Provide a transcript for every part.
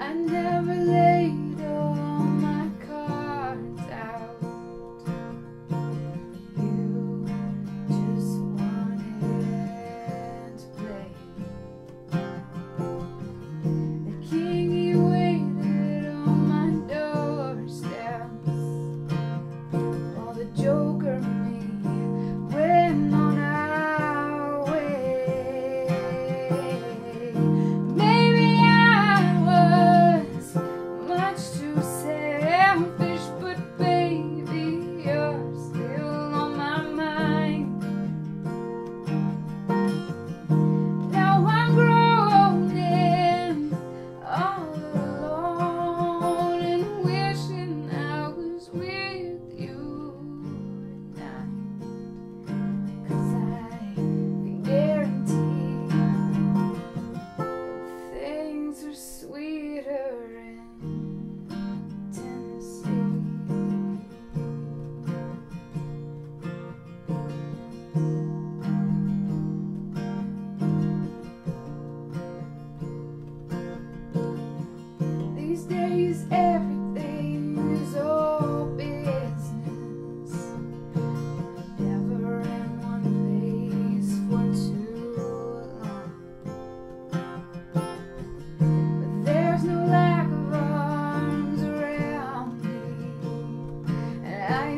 I never let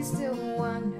still wonder